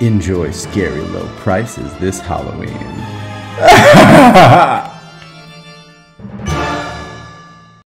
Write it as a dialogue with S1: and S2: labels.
S1: Enjoy scary low prices this Halloween.